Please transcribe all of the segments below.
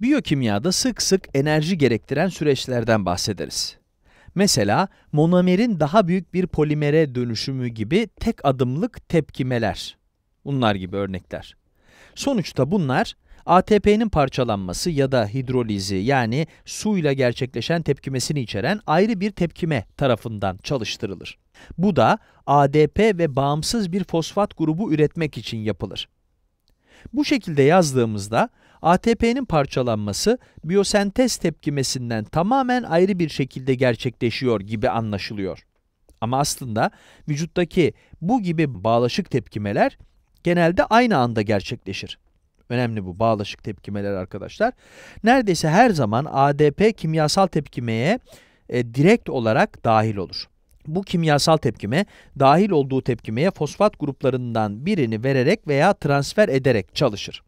Biyokimyada sık sık enerji gerektiren süreçlerden bahsederiz. Mesela monomerin daha büyük bir polimere dönüşümü gibi tek adımlık tepkimeler. Bunlar gibi örnekler. Sonuçta bunlar ATP'nin parçalanması ya da hidrolizi yani suyla gerçekleşen tepkimesini içeren ayrı bir tepkime tarafından çalıştırılır. Bu da ADP ve bağımsız bir fosfat grubu üretmek için yapılır. Bu şekilde yazdığımızda ATP'nin parçalanması biyosentez tepkimesinden tamamen ayrı bir şekilde gerçekleşiyor gibi anlaşılıyor. Ama aslında vücuttaki bu gibi bağlaşık tepkimeler genelde aynı anda gerçekleşir. Önemli bu bağlaşık tepkimeler arkadaşlar. Neredeyse her zaman ADP kimyasal tepkimeye e, direkt olarak dahil olur. Bu kimyasal tepkime, dahil olduğu tepkimeye fosfat gruplarından birini vererek veya transfer ederek çalışır.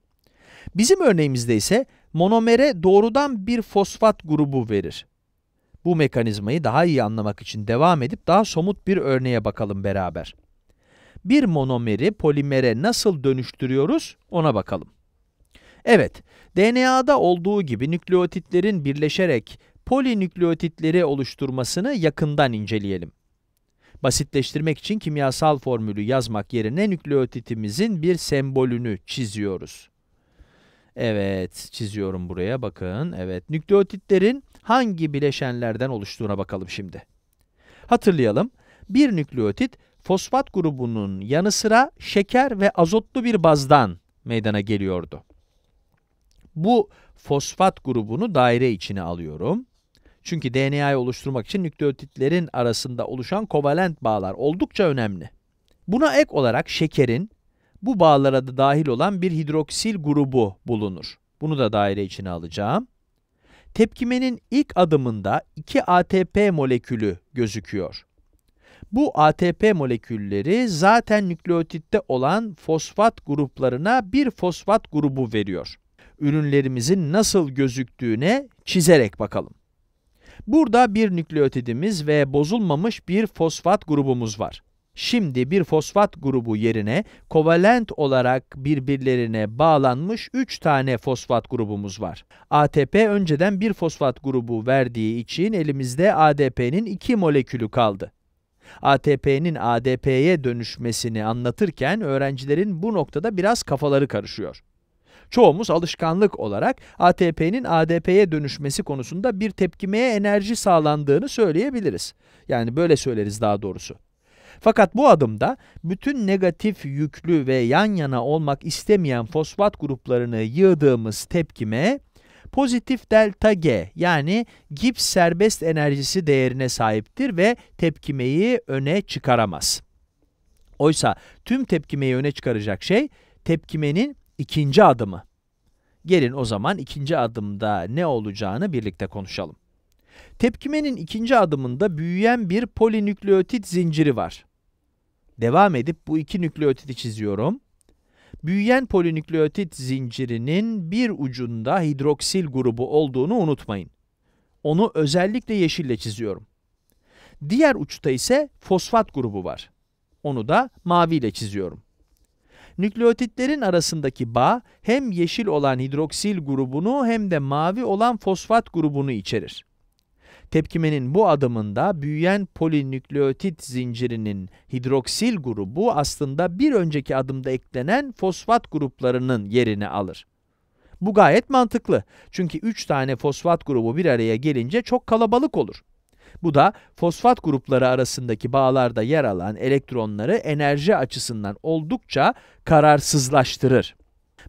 Bizim örneğimizde ise monomere doğrudan bir fosfat grubu verir. Bu mekanizmayı daha iyi anlamak için devam edip daha somut bir örneğe bakalım beraber. Bir monomeri polimere nasıl dönüştürüyoruz ona bakalım. Evet, DNA'da olduğu gibi nükleotitlerin birleşerek polinükleotitleri oluşturmasını yakından inceleyelim. Basitleştirmek için kimyasal formülü yazmak yerine nükleotitimizin bir sembolünü çiziyoruz. Evet, çiziyorum buraya bakın. Evet, nükleotitlerin hangi bileşenlerden oluştuğuna bakalım şimdi. Hatırlayalım, bir nükleotit fosfat grubunun yanı sıra şeker ve azotlu bir bazdan meydana geliyordu. Bu fosfat grubunu daire içine alıyorum. Çünkü DNA'yı oluşturmak için nükleotitlerin arasında oluşan kovalent bağlar oldukça önemli. Buna ek olarak şekerin, bu bağlara da dahil olan bir hidroksil grubu bulunur. Bunu da daire içine alacağım. Tepkimenin ilk adımında 2 ATP molekülü gözüküyor. Bu ATP molekülleri zaten nükleotitte olan fosfat gruplarına bir fosfat grubu veriyor. Ürünlerimizin nasıl gözüktüğüne çizerek bakalım. Burada bir nükleotidimiz ve bozulmamış bir fosfat grubumuz var. Şimdi bir fosfat grubu yerine kovalent olarak birbirlerine bağlanmış 3 tane fosfat grubumuz var. ATP önceden bir fosfat grubu verdiği için elimizde ADP'nin 2 molekülü kaldı. ATP'nin ADP'ye dönüşmesini anlatırken öğrencilerin bu noktada biraz kafaları karışıyor. Çoğumuz alışkanlık olarak ATP'nin ADP'ye dönüşmesi konusunda bir tepkimeye enerji sağlandığını söyleyebiliriz. Yani böyle söyleriz daha doğrusu. Fakat bu adımda bütün negatif yüklü ve yan yana olmak istemeyen fosfat gruplarını yığdığımız tepkime pozitif delta G yani Gibbs serbest enerjisi değerine sahiptir ve tepkimeyi öne çıkaramaz. Oysa tüm tepkimeyi öne çıkaracak şey tepkimenin ikinci adımı. Gelin o zaman ikinci adımda ne olacağını birlikte konuşalım. Tepkimenin ikinci adımında büyüyen bir polinükleotit zinciri var. Devam edip bu iki nükleotidi çiziyorum. Büyüyen polinükleotit zincirinin bir ucunda hidroksil grubu olduğunu unutmayın. Onu özellikle yeşille çiziyorum. Diğer uçta ise fosfat grubu var. Onu da maviyle çiziyorum. Nükleotitlerin arasındaki bağ hem yeşil olan hidroksil grubunu hem de mavi olan fosfat grubunu içerir. Tepkimenin bu adımında büyüyen polinükleotit zincirinin hidroksil grubu aslında bir önceki adımda eklenen fosfat gruplarının yerini alır. Bu gayet mantıklı. Çünkü 3 tane fosfat grubu bir araya gelince çok kalabalık olur. Bu da fosfat grupları arasındaki bağlarda yer alan elektronları enerji açısından oldukça kararsızlaştırır.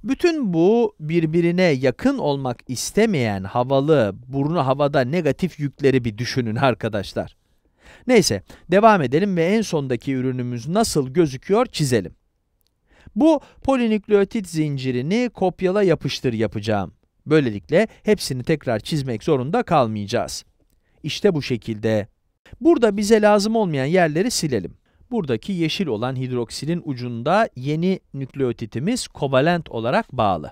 Bütün bu birbirine yakın olmak istemeyen havalı, burnu havada negatif yükleri bir düşünün arkadaşlar. Neyse, devam edelim ve en sondaki ürünümüz nasıl gözüküyor çizelim. Bu polinükleotit zincirini kopyala yapıştır yapacağım. Böylelikle hepsini tekrar çizmek zorunda kalmayacağız. İşte bu şekilde. Burada bize lazım olmayan yerleri silelim. Buradaki yeşil olan hidroksilin ucunda yeni nükleotitimiz kovalent olarak bağlı.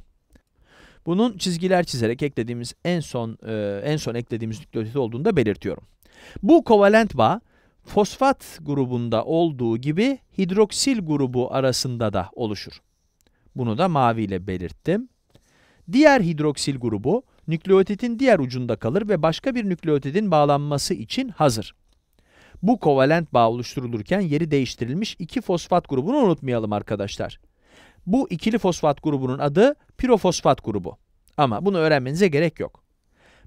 Bunun çizgiler çizerek eklediğimiz en son e, en son eklediğimiz nükleotit olduğunu da belirtiyorum. Bu kovalent bağ fosfat grubunda olduğu gibi hidroksil grubu arasında da oluşur. Bunu da mavi ile belirttim. Diğer hidroksil grubu nükleotidin diğer ucunda kalır ve başka bir nükleotidin bağlanması için hazır. Bu kovalent bağ oluşturulurken yeri değiştirilmiş iki fosfat grubunu unutmayalım arkadaşlar. Bu ikili fosfat grubunun adı pirofosfat grubu. Ama bunu öğrenmenize gerek yok.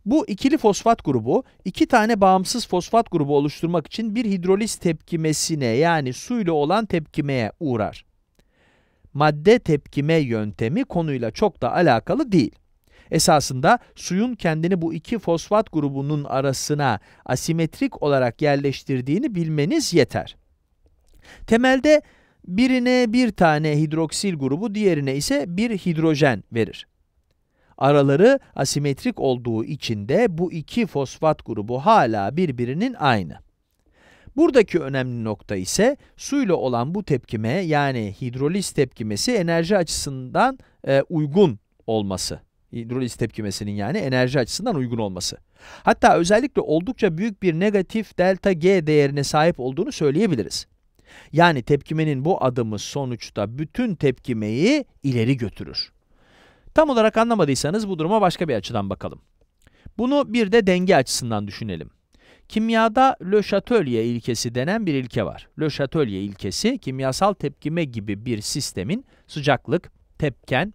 Bu ikili fosfat grubu, iki tane bağımsız fosfat grubu oluşturmak için bir hidroliz tepkimesine yani suyla olan tepkimeye uğrar. Madde tepkime yöntemi konuyla çok da alakalı değil. Esasında suyun kendini bu iki fosfat grubunun arasına asimetrik olarak yerleştirdiğini bilmeniz yeter. Temelde birine bir tane hidroksil grubu, diğerine ise bir hidrojen verir. Araları asimetrik olduğu için de bu iki fosfat grubu hala birbirinin aynı. Buradaki önemli nokta ise suyla olan bu tepkime yani hidroliz tepkimesi enerji açısından e, uygun olması. Hidroliz tepkimesinin yani enerji açısından uygun olması. Hatta özellikle oldukça büyük bir negatif delta G değerine sahip olduğunu söyleyebiliriz. Yani tepkimenin bu adımı sonuçta bütün tepkimeyi ileri götürür. Tam olarak anlamadıysanız bu duruma başka bir açıdan bakalım. Bunu bir de denge açısından düşünelim. Kimyada Le Chatelier ilkesi denen bir ilke var. Le Chatelier ilkesi, kimyasal tepkime gibi bir sistemin sıcaklık, tepken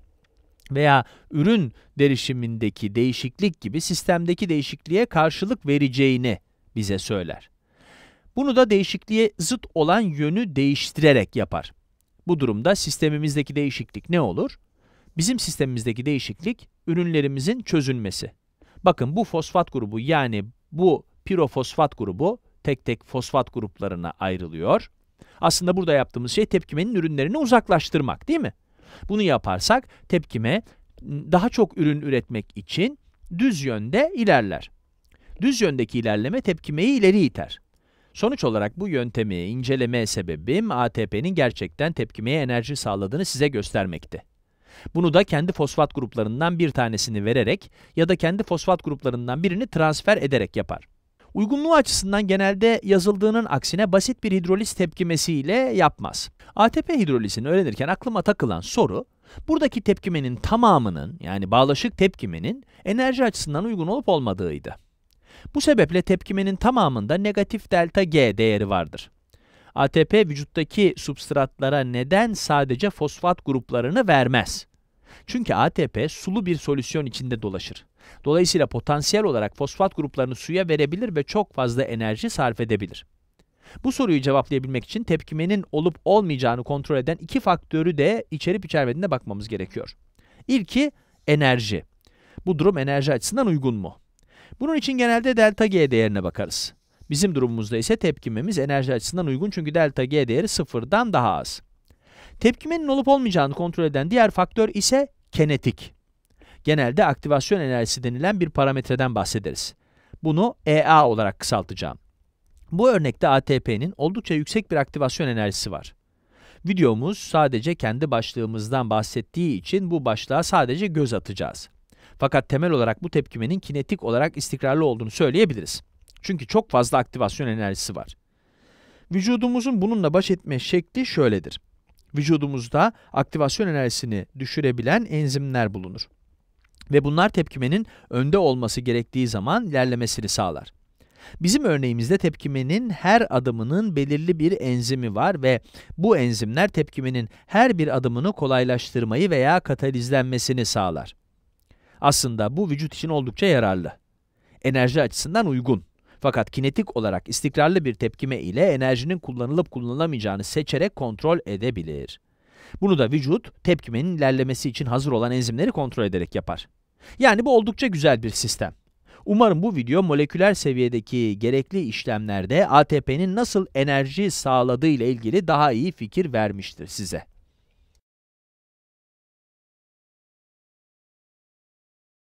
veya ürün derişimindeki değişiklik gibi sistemdeki değişikliğe karşılık vereceğini bize söyler. Bunu da değişikliğe zıt olan yönü değiştirerek yapar. Bu durumda sistemimizdeki değişiklik ne olur? Bizim sistemimizdeki değişiklik, ürünlerimizin çözünmesi. Bakın bu fosfat grubu yani bu pirofosfat grubu tek tek fosfat gruplarına ayrılıyor. Aslında burada yaptığımız şey tepkimenin ürünlerini uzaklaştırmak değil mi? Bunu yaparsak tepkime daha çok ürün üretmek için düz yönde ilerler. Düz yöndeki ilerleme tepkimeyi ileri iter. Sonuç olarak bu yöntemi inceleme sebebim ATP'nin gerçekten tepkimeye enerji sağladığını size göstermekti. Bunu da kendi fosfat gruplarından bir tanesini vererek ya da kendi fosfat gruplarından birini transfer ederek yapar. Uygunluğu açısından genelde yazıldığının aksine basit bir hidroliz tepkimesiyle yapmaz. ATP hidrolizini öğrenirken aklıma takılan soru, buradaki tepkimenin tamamının yani bağlaşık tepkimenin enerji açısından uygun olup olmadığıydı. Bu sebeple tepkimenin tamamında negatif delta G değeri vardır. ATP vücuttaki substratlara neden sadece fosfat gruplarını vermez? Çünkü ATP sulu bir solüsyon içinde dolaşır. Dolayısıyla potansiyel olarak fosfat gruplarını suya verebilir ve çok fazla enerji sarf edebilir. Bu soruyu cevaplayabilmek için tepkimenin olup olmayacağını kontrol eden iki faktörü de içerip içermediğine bakmamız gerekiyor. İlki enerji. Bu durum enerji açısından uygun mu? Bunun için genelde delta G değerine bakarız. Bizim durumumuzda ise tepkimemiz enerji açısından uygun çünkü delta G değeri sıfırdan daha az. Tepkimenin olup olmayacağını kontrol eden diğer faktör ise kinetik. Genelde aktivasyon enerjisi denilen bir parametreden bahsederiz. Bunu EA olarak kısaltacağım. Bu örnekte ATP'nin oldukça yüksek bir aktivasyon enerjisi var. Videomuz sadece kendi başlığımızdan bahsettiği için bu başlığa sadece göz atacağız. Fakat temel olarak bu tepkimenin kinetik olarak istikrarlı olduğunu söyleyebiliriz. Çünkü çok fazla aktivasyon enerjisi var. Vücudumuzun bununla baş etme şekli şöyledir. Vücudumuzda aktivasyon enerjisini düşürebilen enzimler bulunur. Ve bunlar tepkimenin önde olması gerektiği zaman ilerlemesini sağlar. Bizim örneğimizde tepkimenin her adımının belirli bir enzimi var ve bu enzimler tepkimenin her bir adımını kolaylaştırmayı veya katalizlenmesini sağlar. Aslında bu vücut için oldukça yararlı. Enerji açısından uygun. Fakat kinetik olarak istikrarlı bir tepkime ile enerjinin kullanılıp kullanılamayacağını seçerek kontrol edebilir. Bunu da vücut, tepkimenin ilerlemesi için hazır olan enzimleri kontrol ederek yapar. Yani bu oldukça güzel bir sistem. Umarım bu video moleküler seviyedeki gerekli işlemlerde ATP'nin nasıl enerji sağladığı ile ilgili daha iyi fikir vermiştir size.